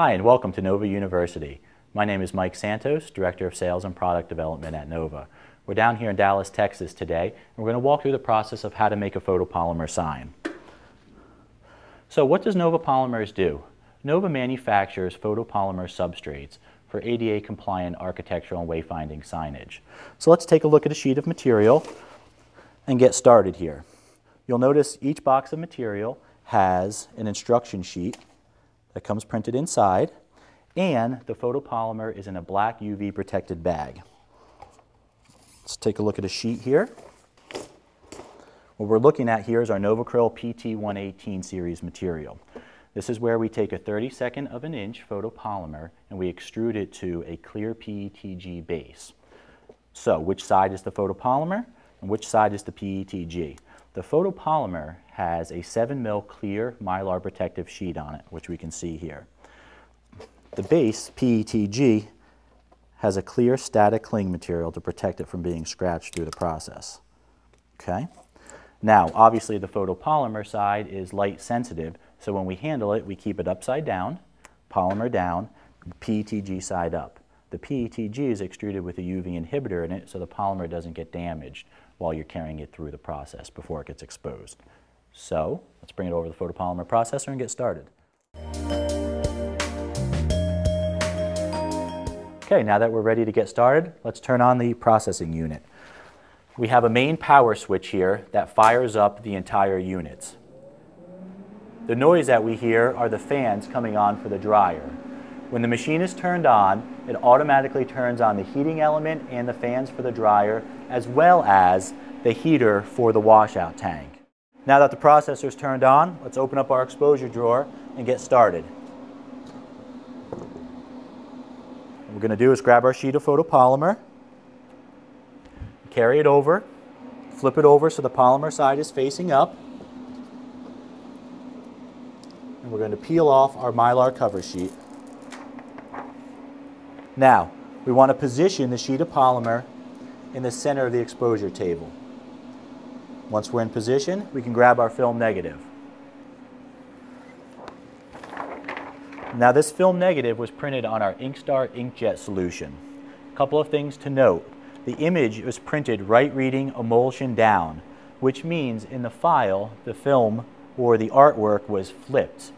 Hi and welcome to Nova University. My name is Mike Santos, Director of Sales and Product Development at Nova. We're down here in Dallas, Texas today, and we're going to walk through the process of how to make a photopolymer sign. So what does Nova Polymers do? Nova manufactures photopolymer substrates for ADA compliant architectural and wayfinding signage. So let's take a look at a sheet of material and get started here. You'll notice each box of material has an instruction sheet that comes printed inside and the photopolymer is in a black UV protected bag. Let's take a look at a sheet here. What we're looking at here is our NovAcryl PT118 series material. This is where we take a 32nd of an inch photopolymer and we extrude it to a clear PETG base. So which side is the photopolymer and which side is the PETG? The photopolymer has a 7 mil clear mylar protective sheet on it, which we can see here. The base, PETG, has a clear static cling material to protect it from being scratched through the process. Okay? Now, obviously the photopolymer side is light sensitive, so when we handle it, we keep it upside down, polymer down, PETG side up. The PETG is extruded with a UV inhibitor in it so the polymer doesn't get damaged while you're carrying it through the process before it gets exposed. So, let's bring it over to the photopolymer processor and get started. Okay, now that we're ready to get started, let's turn on the processing unit. We have a main power switch here that fires up the entire units. The noise that we hear are the fans coming on for the dryer. When the machine is turned on, it automatically turns on the heating element and the fans for the dryer, as well as the heater for the washout tank. Now that the processor is turned on, let's open up our exposure drawer and get started. What we're going to do is grab our sheet of photopolymer, carry it over, flip it over so the polymer side is facing up, and we're going to peel off our mylar cover sheet. Now, we want to position the sheet of polymer in the center of the exposure table. Once we're in position, we can grab our film negative. Now this film negative was printed on our Inkstar inkjet solution. A couple of things to note. The image was printed right reading emulsion down, which means in the file, the film or the artwork was flipped.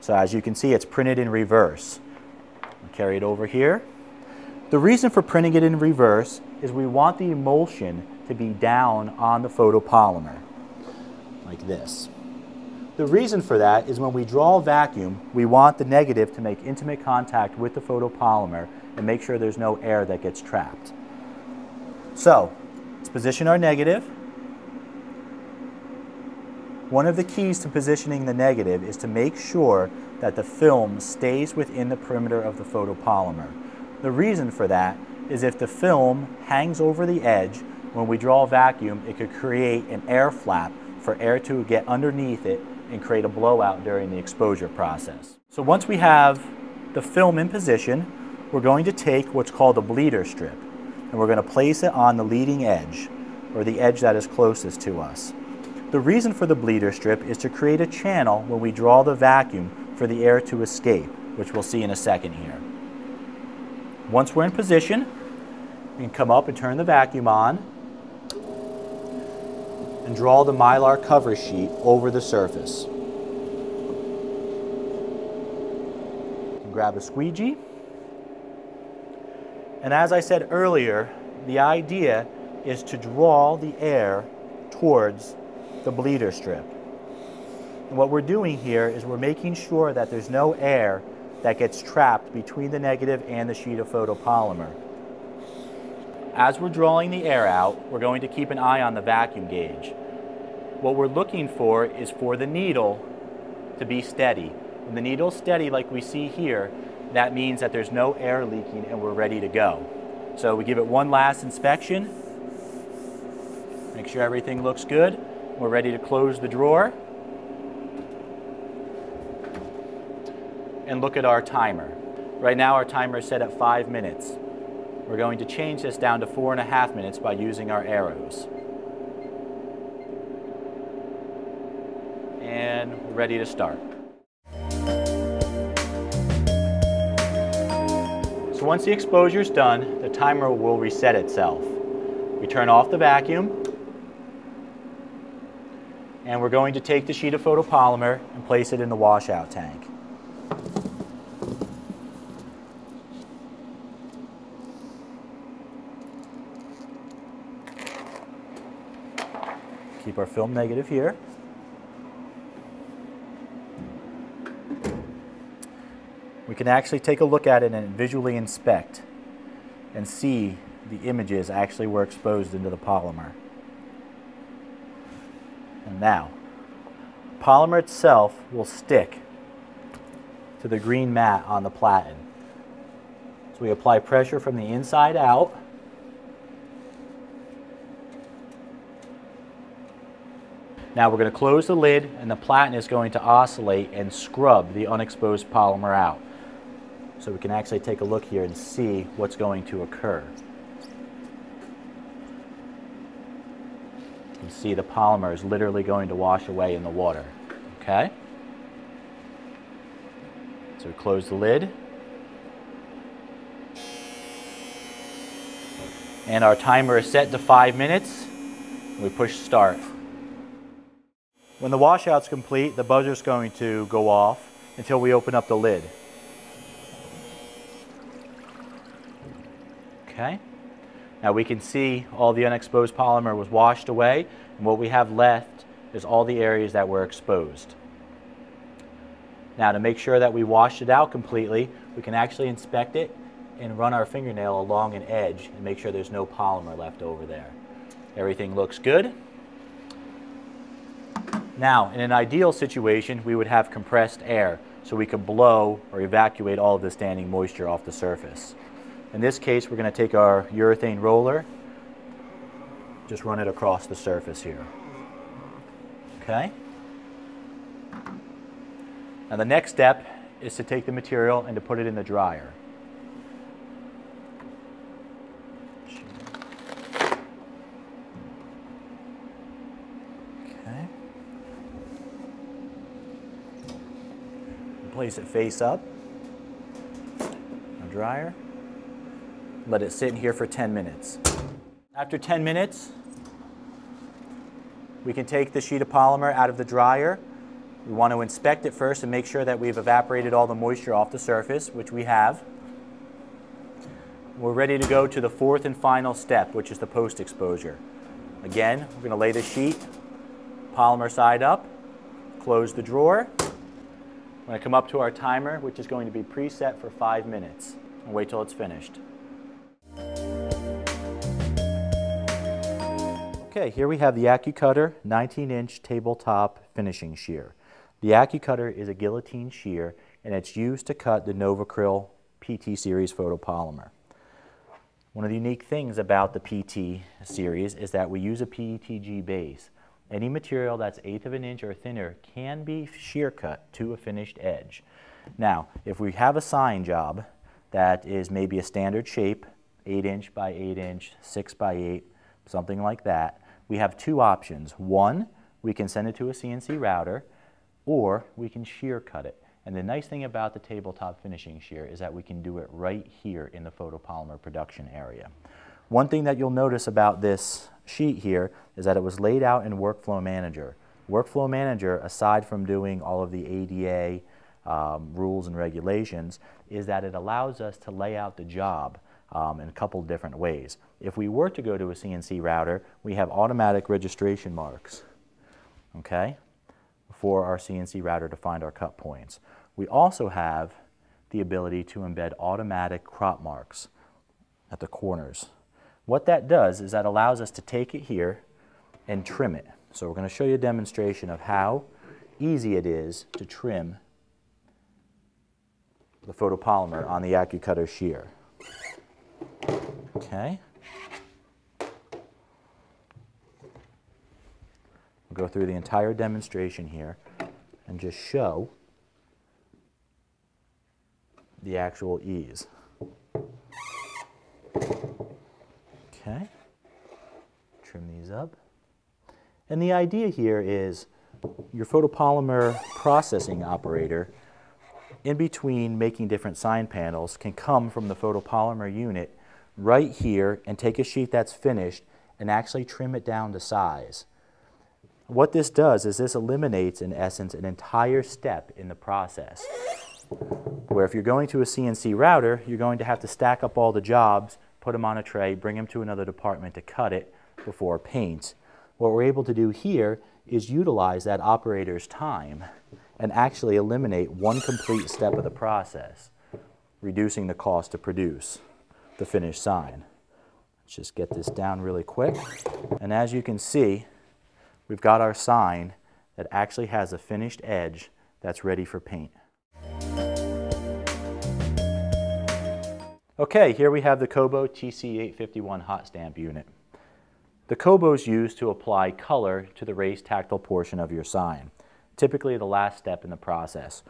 So as you can see, it's printed in reverse. I'll carry it over here. The reason for printing it in reverse is we want the emulsion to be down on the photopolymer, like this. The reason for that is when we draw a vacuum, we want the negative to make intimate contact with the photopolymer and make sure there's no air that gets trapped. So, let's position our negative. One of the keys to positioning the negative is to make sure that the film stays within the perimeter of the photopolymer. The reason for that is if the film hangs over the edge, when we draw a vacuum, it could create an air flap for air to get underneath it and create a blowout during the exposure process. So once we have the film in position, we're going to take what's called a bleeder strip and we're going to place it on the leading edge or the edge that is closest to us. The reason for the bleeder strip is to create a channel when we draw the vacuum for the air to escape, which we'll see in a second here. Once we're in position, we can come up and turn the vacuum on and draw the mylar cover sheet over the surface. grab a squeegee. And as I said earlier, the idea is to draw the air towards the bleeder strip. And what we're doing here is we're making sure that there's no air that gets trapped between the negative and the sheet of photopolymer. As we're drawing the air out, we're going to keep an eye on the vacuum gauge. What we're looking for is for the needle to be steady. When the needle's steady like we see here, that means that there's no air leaking and we're ready to go. So we give it one last inspection, make sure everything looks good. We're ready to close the drawer. And look at our timer. Right now our timer is set at five minutes. We're going to change this down to four and a half minutes by using our arrows. And we're ready to start. So once the exposure is done, the timer will reset itself. We turn off the vacuum, and we're going to take the sheet of photopolymer and place it in the washout tank. Keep our film negative here. We can actually take a look at it and visually inspect and see the images actually were exposed into the polymer. And now, polymer itself will stick to the green mat on the platen. So we apply pressure from the inside out. Now we're going to close the lid and the platen is going to oscillate and scrub the unexposed polymer out. So we can actually take a look here and see what's going to occur. You can see the polymer is literally going to wash away in the water. Okay? So we close the lid. And our timer is set to five minutes. We push start. When the washout's complete, the buzzer's going to go off until we open up the lid. Okay? Now we can see all the unexposed polymer was washed away, and what we have left is all the areas that were exposed. Now to make sure that we washed it out completely, we can actually inspect it and run our fingernail along an edge and make sure there's no polymer left over there. Everything looks good. Now, in an ideal situation, we would have compressed air so we could blow or evacuate all of the standing moisture off the surface. In this case, we're going to take our urethane roller, just run it across the surface here. Okay? Now the next step is to take the material and to put it in the dryer. Okay. Place it face up. A dryer. Let it sit in here for 10 minutes. After 10 minutes, we can take the sheet of polymer out of the dryer. We want to inspect it first and make sure that we've evaporated all the moisture off the surface, which we have. We're ready to go to the fourth and final step, which is the post-exposure. Again, we're going to lay the sheet, polymer side up, close the drawer. We're going to come up to our timer, which is going to be preset for five minutes, and wait till it's finished. Okay, here we have the AccuCutter 19-inch tabletop finishing shear. The AccuCutter is a guillotine shear and it's used to cut the NovAcryl PT series photopolymer. One of the unique things about the PT series is that we use a PETG base. Any material that's eighth of an inch or thinner can be shear cut to a finished edge. Now, if we have a sign job that is maybe a standard shape, 8 inch by 8 inch, 6 by 8, something like that, we have two options. One, we can send it to a CNC router, or we can shear cut it. And the nice thing about the tabletop finishing shear is that we can do it right here in the photopolymer production area. One thing that you'll notice about this sheet here is that it was laid out in Workflow Manager. Workflow Manager, aside from doing all of the ADA um, rules and regulations, is that it allows us to lay out the job um, in a couple different ways. If we were to go to a CNC router, we have automatic registration marks, okay, for our CNC router to find our cut points. We also have the ability to embed automatic crop marks at the corners. What that does is that allows us to take it here and trim it. So we're going to show you a demonstration of how easy it is to trim the photopolymer on the AccuCutter shear. Okay. We'll go through the entire demonstration here and just show the actual ease. Okay. Trim these up. And the idea here is your photopolymer processing operator in between making different sign panels can come from the photopolymer unit right here and take a sheet that's finished and actually trim it down to size. What this does is this eliminates, in essence, an entire step in the process. Where if you're going to a CNC router, you're going to have to stack up all the jobs, put them on a tray, bring them to another department to cut it before paint. What we're able to do here is utilize that operator's time and actually eliminate one complete step of the process, reducing the cost to produce the finished sign. Let's just get this down really quick. And as you can see, we've got our sign that actually has a finished edge that's ready for paint. Okay, here we have the Kobo TC851 hot stamp unit. The Kobo is used to apply color to the raised tactile portion of your sign, typically the last step in the process.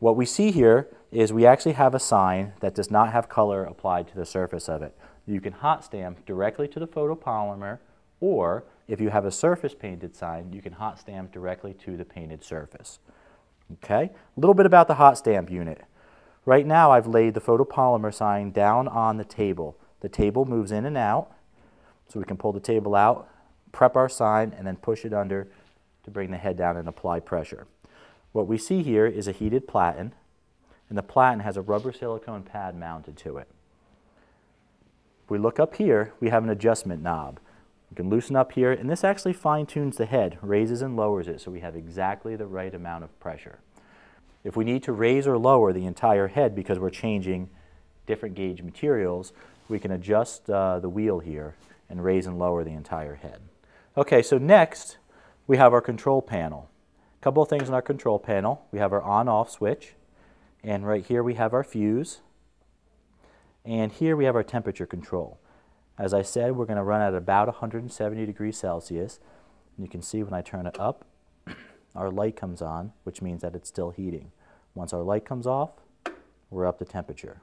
What we see here is we actually have a sign that does not have color applied to the surface of it. You can hot stamp directly to the photopolymer or if you have a surface painted sign, you can hot stamp directly to the painted surface. Okay, a little bit about the hot stamp unit. Right now I've laid the photopolymer sign down on the table. The table moves in and out so we can pull the table out, prep our sign, and then push it under to bring the head down and apply pressure. What we see here is a heated platen, and the platen has a rubber silicone pad mounted to it. If we look up here, we have an adjustment knob. We can loosen up here, and this actually fine-tunes the head, raises and lowers it so we have exactly the right amount of pressure. If we need to raise or lower the entire head because we're changing different gauge materials, we can adjust uh, the wheel here and raise and lower the entire head. Okay, so next we have our control panel. A couple of things in our control panel. We have our on-off switch, and right here we have our fuse, and here we have our temperature control. As I said, we're going to run at about 170 degrees Celsius. And you can see when I turn it up, our light comes on, which means that it's still heating. Once our light comes off, we're up to temperature.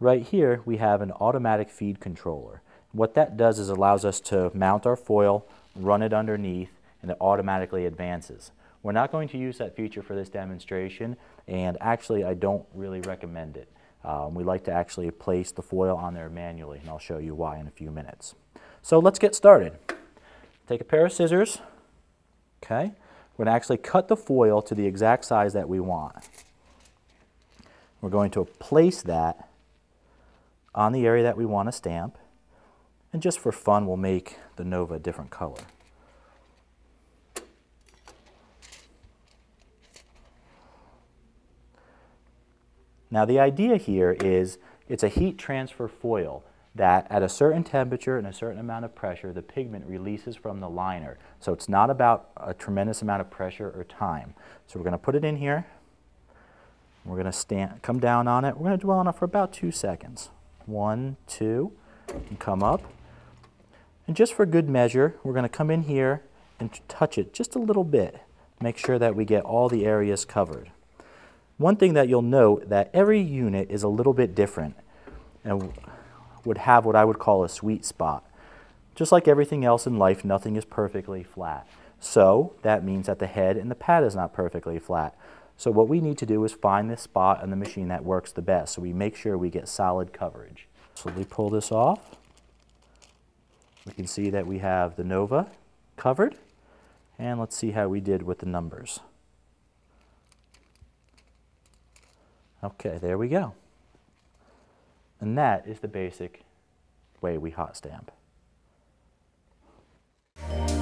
Right here, we have an automatic feed controller. What that does is allows us to mount our foil, run it underneath, and it automatically advances. We're not going to use that feature for this demonstration, and actually I don't really recommend it. Um, we like to actually place the foil on there manually, and I'll show you why in a few minutes. So let's get started. Take a pair of scissors, okay? We're going to actually cut the foil to the exact size that we want. We're going to place that on the area that we want to stamp. And just for fun, we'll make the Nova a different color. Now the idea here is it's a heat transfer foil that at a certain temperature and a certain amount of pressure, the pigment releases from the liner. So it's not about a tremendous amount of pressure or time. So we're going to put it in here. We're going to stand, come down on it. We're going to dwell on it for about two seconds. One, two, and come up. And just for good measure, we're going to come in here and touch it just a little bit. Make sure that we get all the areas covered. One thing that you'll note that every unit is a little bit different and would have what I would call a sweet spot. Just like everything else in life, nothing is perfectly flat. So that means that the head and the pad is not perfectly flat. So what we need to do is find this spot on the machine that works the best so we make sure we get solid coverage. So Slowly pull this off. We can see that we have the Nova covered. And let's see how we did with the numbers. Okay, there we go. And that is the basic way we hot stamp. Bye.